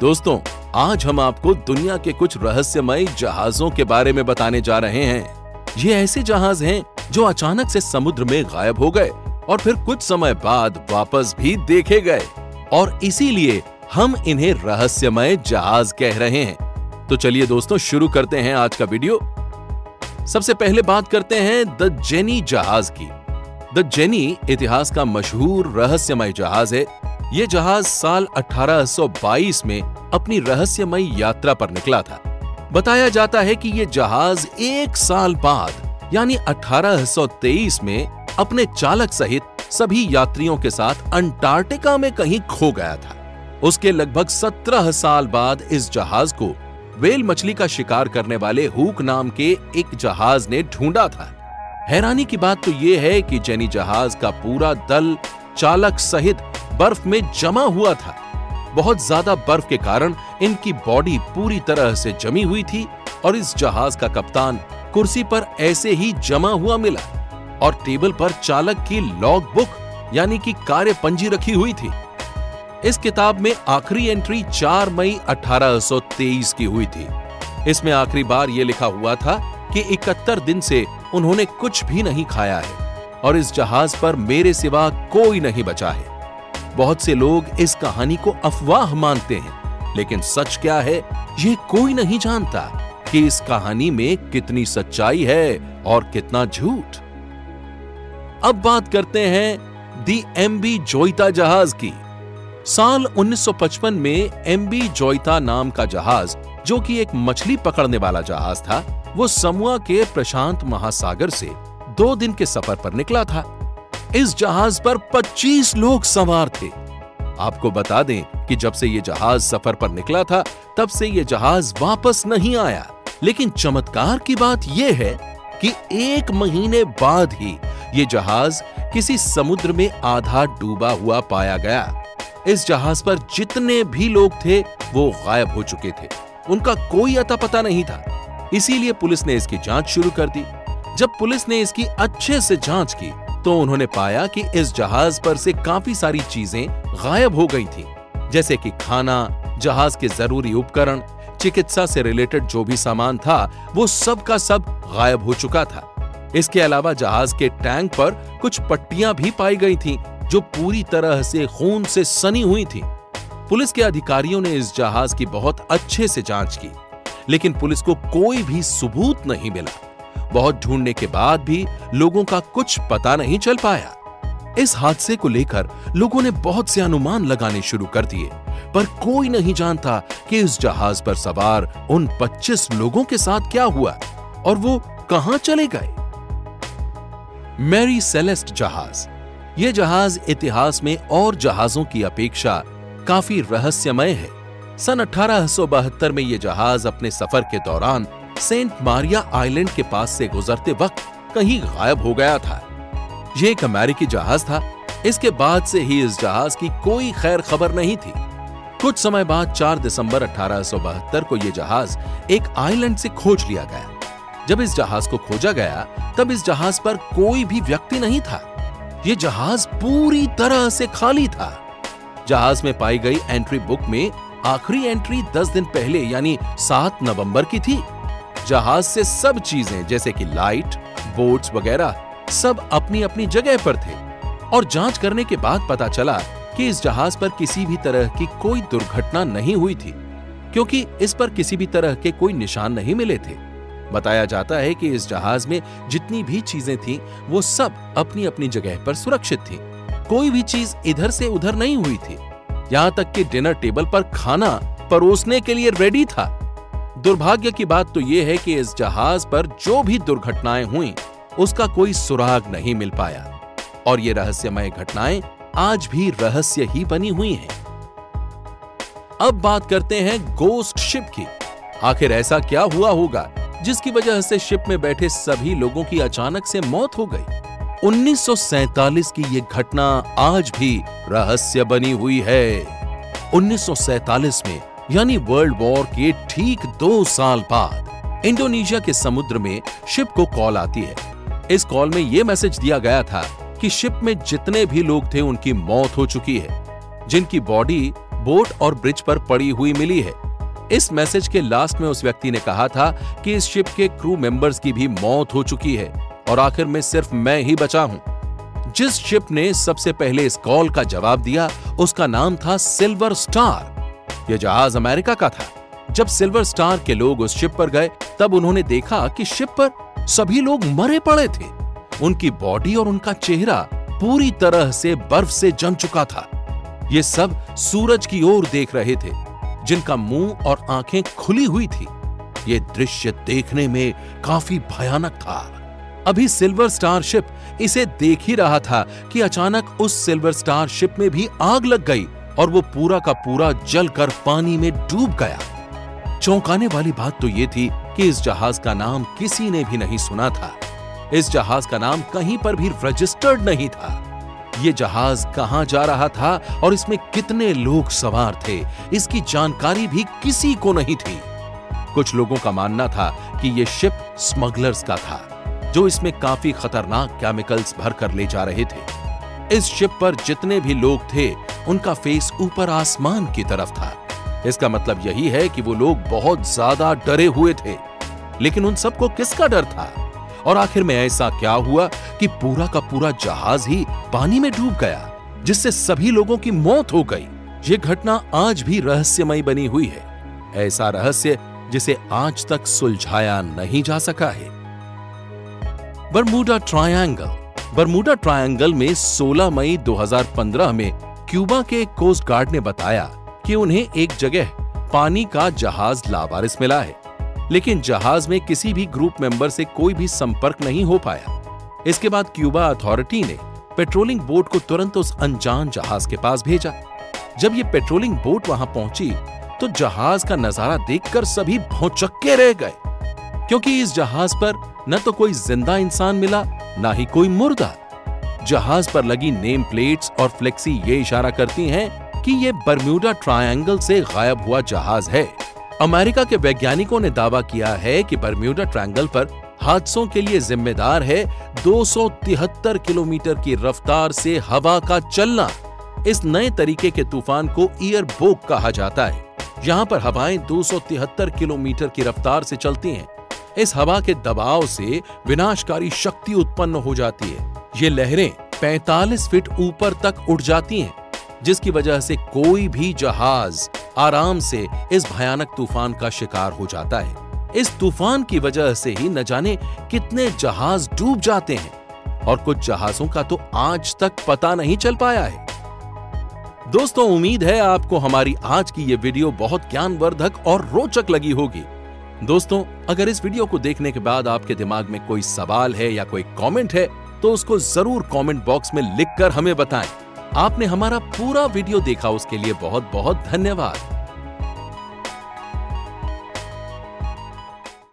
दोस्तों, आज हम आपको दुनिया के कुछ रहस्यमय जहाजों के बारे में बताने जा रहे हैं। ये ऐसे जहाज़ हैं जो अचानक से समुद्र में गायब हो गए और फिर कुछ समय बाद वापस भी देखे गए। और इसीलिए हम इन्हें रहस्यमय जहाज़ कह रहे हैं। तो चलिए दोस्तों, शुरू करते हैं आज का वीडियो। सबसे पहले बात करते हैं द जेनी जहाज़ की। द जेनी इतिहास का मशहूर रहस्यमय जहाज़ है। यह जहाज़ साल 1822 में अपनी रहस्यमय यात्रा पर निकला था। बताया जाता है कि यह जहाज़ एक साल बाद, यानी 1823 में, अपने चालक सहित सभी यात्रियों के साथ अंटार्कटिका में कहीं खो गया था। उसके लगभग 17 साल बाद इस जहाज़ को वेल मछली का शिकार करने वाले हुक नाम के एक जहाज़ ने ढूंढा था। हैरानी की बात तो यह है कि जेनी जहाज़ का पूरा दल चालक सहित बर्फ़ में जमा हुआ था। बहुत ज़्यादा बर्फ़ के कारण इनकी बॉडी पूरी तरह से जमी हुई थी और इस जहाज़ का कप्तान कुर्सी पर ऐसे ही जमा हुआ मिला और टेबल पर चालक की लॉग बुक यानी कि कार्य पंजी रखी हुई थी। इस किताब में आखिरी एंट्री 4 मई 1823 की हुई थी। इसमें आखिरी बार यह लिखा हुआ था कि 71 दिन से उन्होंने कुछ भी नहीं खाया है। और इस जहाज़ पर मेरे सिवा कोई नहीं बचा है। बहुत से लोग इस कहानी को अफवाह मानते हैं, लेकिन सच क्या है, ये कोई नहीं जानता कि इस कहानी में कितनी सच्चाई है और कितना झूठ। अब बात करते हैं दी एमबी जोइता जहाज़ की। साल 1955 में एमबी जोइता नाम का जहाज़, जो कि एक मछली पकड़ने वाला जहाज़ था, वो समुआ के प्रशांत महासागर से दो दिन के सफ़र पर निकला था। इस जहाज़ पर 25 लोग सवार थे। आपको बता दें कि जब से ये जहाज़ सफ़र पर निकला था, तब से ये जहाज़ वापस नहीं आया। लेकिन चमत्कार की बात यह है कि एक महीने बाद ही ये जहाज़ किसी समुद्र में आधा डूबा हुआ पाया गया। इस जहाज़ पर जितने भी लोग थे, वो गायब हो चुके थे। उनका कोई अता पता नहीं था। इसीलिए पुलिस ने इसकी जाँच शुरू कर दी। जब पुलिस ने इसकी अच्छे से जाँच की तो उन्होंने पाया कि इस जहाज़ पर से काफ़ी सारी चीज़ें गायब हो गई थी, जैसे कि खाना, जहाज़ के ज़रूरी उपकरण, चिकित्सा से रिलेटेड जो भी सामान था, वो सब का सब गायब हो चुका था। इसके अलावा जहाज़ के टैंक पर कुछ पट्टियाँ भी पाई गई थीं, जो पूरी तरह से खून से सनी हुई थी। पुलिस के अधिकारियों ने इस जहाज़ की बहुत अच्छे से जाँच की, लेकिन पुलिस को कोई भी सबूत नहीं मिला। बहुत ढूँढने के बाद भी लोगों का कुछ पता नहीं चल पाया। इस हादसे को लेकर लोगों ने बहुत से अनुमान लगाने शुरू कर दिए, पर कोई नहीं जानता कि इस जहाज़ पर सवार उन 25 लोगों के साथ क्या हुआ और वो कहाँ चले गए। मैरी सेलेस्ट जहाज़। ये जहाज़ इतिहास में और जहाजों की अपेक्षा काफ़ी रहस्यमय है। सन 1872 में यह जहाज़ अपने सफ़र के दौरान सेंट मारिया आइलैंड के पास से गुजरते वक्त कहीं गायब हो गया था। यह एक अमेरिकी जहाज़ था। इसके बाद से ही इस जहाज़ की कोई खैर खबर नहीं थी। कुछ समय बाद 4 दिसंबर 1872 को यह जहाज़ एक आइलैंड से खोज लिया गया। जब इस जहाज़ को खोजा गया, तब इस जहाज़ पर कोई भी व्यक्ति नहीं था। यह जहाज़ पूरी तरह से खाली था। जहाज़ में पाई गई एंट्री बुक में आखिरी एंट्री 10 दिन पहले, यानी 7 नवंबर की थी। जहाज़ से सब चीज़ें, जैसे कि लाइट, बोट्स वगैरह, सब अपनी अपनी जगह पर थे। और जाँच करने के बाद पता चला कि इस जहाज़ पर किसी भी तरह की कोई दुर्घटना नहीं हुई थी, क्योंकि इस पर किसी भी तरह के कोई निशान नहीं मिले थे। बताया जाता है कि इस जहाज़ में जितनी भी चीज़ें थीं, वो सब अपनी अपनी जगह पर सुरक्षित थी। कोई भी चीज़ इधर से उधर नहीं हुई थी। यहाँ तक कि डिनर टेबल पर खाना परोसने के लिए रेडी था। दुर्भाग्य की बात तो यह है कि इस जहाज़ पर जो भी दुर्घटनाएँ हुई, उसका कोई सुराग नहीं मिल पाया। और ये रहस्यमय घटनाएँ आज भी रहस्य ही बनी हुई हैं। अब बात करते हैं गोस्ट शिप की। आखिर ऐसा क्या हुआ होगा, जिसकी वजह से शिप में बैठे सभी लोगों की अचानक से मौत हो गई? 1947 की यह घटना आज भी रहस्य बनी हुई है। 1947 में यानी वर्ल्ड वॉर के ठीक दो साल बाद, इंडोनेशिया के समुद्र में शिप को कॉल आती है। इस कॉल में यह मैसेज दिया गया था कि शिप में जितने भी लोग थे, उनकी मौत हो चुकी है, जिनकी बॉडी बोट और ब्रिज पर पड़ी हुई मिली है। इस मैसेज के लास्ट में उस व्यक्ति ने कहा था कि इस शिप के क्रू मेंबर्स की भी मौत हो चुकी है, और आखिर में सिर्फ़ मैं ही बचा हूँ। जिस शिप ने सबसे पहले इस कॉल का जवाब दिया, उसका नाम था सिल्वर स्टार यह जहाज़ अमेरिका का था। जब सिल्वर स्टार के लोग उस शिप पर गए, तब उन्होंने देखा कि शिप पर सभी लोग मरे पड़े थे। उनकी बॉडी और उनका चेहरा पूरी तरह से बर्फ़ से जम चुका था। ये सब सूरज की ओर देख रहे थे, जिनका मुँह और आँखें खुली हुई थी। ये दृश्य देखने में काफ़ी भयानक था। अभी सिल्वर स्टार शिप इसे देख ही रहा था कि अचानक उस सिल्वर स्टार शिप में भी आग लग गई। और वो पूरा का पूरा जलकर पानी में डूब गया। चौंकाने वाली बात तो ये थी कि इस जहाज़ का नाम किसी ने भी नहीं सुना था। इस जहाज़ का नाम कहीं पर भी रजिस्टर्ड नहीं था। ये जहाज़ कहाँ जा रहा था और इसमें कितने लोग सवार थे, इसकी जानकारी भी किसी को नहीं थी। कुछ लोगों का मानना था कि यह शिप स्मगलर्स का था, जो इसमें काफ़ी खतरनाक केमिकल्स भर कर ले जा रहे थे। इस शिप पर जितने भी लोग थे उनका फेस ऊपर आसमान की तरफ़ था। इसका मतलब यही है कि वो लोग बहुत ज़्यादा डरे हुए थे। लेकिन उन सबको किसका डर था? और आखिर में ऐसा क्या हुआ कि पूरा का पूरा जहाज़ ही पानी में डूब गया, जिससे सभी लोगों की मौत हो गई। ये घटना आज भी रहस्यमयी बनी हुई है। ऐसा रहस्य जिसे आज तक सुलझाया नहीं जा सका है। Bermuda triangle. बरमूडा ट्रायंगल में 16 मई 2015 में क्यूबा के कोस्ट गार्ड ने बताया कि उन्हें एक जगह पानी का जहाज़ लावारिस मिला है, लेकिन जहाज़ में किसी भी ग्रुप मेंबर से कोई भी संपर्क नहीं हो पाया। इसके बाद क्यूबा अथॉरिटी ने पेट्रोलिंग बोट को तुरंत उस अनजान जहाज़ के पास भेजा। जब ये पेट्रोलिंग बोट वहाँ पहुँची तो जहाज़ का नज़ारा देखकर सभी भौचक्के रह गए, क्योंकि इस जहाज़ पर न तो कोई ज़िंदा इंसान मिला, ना ही कोई मुर्दा। जहाज़ पर लगी नेम प्लेट्स और फ्लेक्सी ये इशारा करती हैं कि ये बर्म्यूडा ट्रायंगल से गायब हुआ जहाज़ है। अमेरिका के वैज्ञानिकों ने दावा किया है कि बर्म्यूडा ट्रायंगल पर हादसों के लिए जिम्मेदार है दो सौ तिहत्तर किलोमीटर की रफ्तार से हवा का चलना। इस नए तरीके के तूफ़ान को ईयर बोक कहा जाता है। यहाँ पर हवाएँ दो सौ तिहत्तर किलोमीटर की रफ्तार से चलती हैं। इस हवा के दबाव से विनाशकारी शक्ति उत्पन्न हो जाती है। ये लहरें 45 फीट ऊपर तक उड़ जाती हैं, जिसकी वजह से कोई भी जहाज़ आराम से इस भयानक तूफ़ान का शिकार हो जाता है। इस तूफ़ान की वजह से ही न जाने कितने जहाज़ डूब जाते हैं, और कुछ जहाजों का तो आज तक पता नहीं चल पाया है। दोस्तों, उम्मीद है आपको हमारी आज की ये वीडियो बहुत ज्ञानवर्धक और रोचक लगी होगी। दोस्तों, अगर इस वीडियो को देखने के बाद आपके दिमाग में कोई सवाल है या कोई कमेंट है तो उसको ज़रूर कमेंट बॉक्स में लिखकर हमें बताएँ। आपने हमारा पूरा वीडियो देखा, उसके लिए बहुत बहुत धन्यवाद।